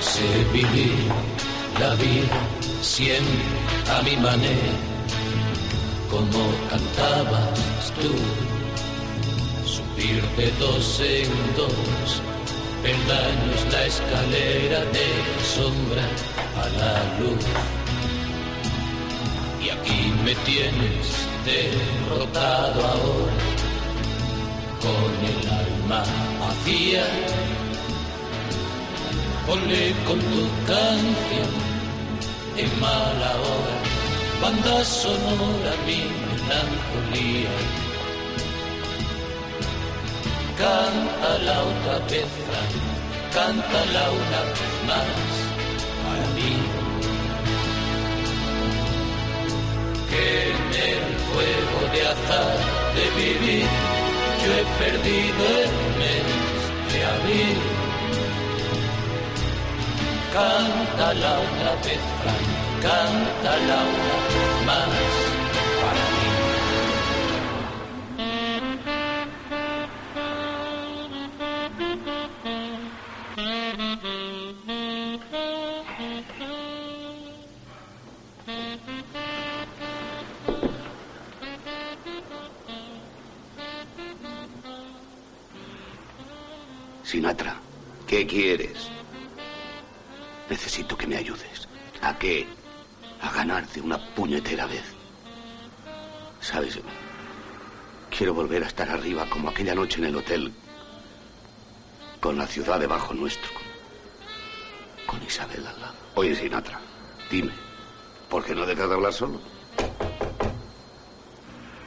Sé vivir la vida siempre a mi manera, como cantabas tú. Subir de dos en dos, peldaños la escalera de sombra a la luz. Y aquí me tienes derrotado ahora, con el alma vacía Ponle con tu canción en mala hora, banda sonora mi melancolía. Cántala otra vez, cántala una vez más para mí. Que en el juego de azar de vivir yo he perdido el mes de abril cántala otra vez, Frank, cántala una vez más. Sinatra, ¿qué quieres? Necesito que me ayudes. ¿A qué? A ganar de una puñetera vez. ¿Sabes? Quiero volver a estar arriba como aquella noche en el hotel. Con la ciudad debajo nuestro. Con, Isabel al lado. Oye, Sinatra, dime, ¿por qué no dejas de hablar solo?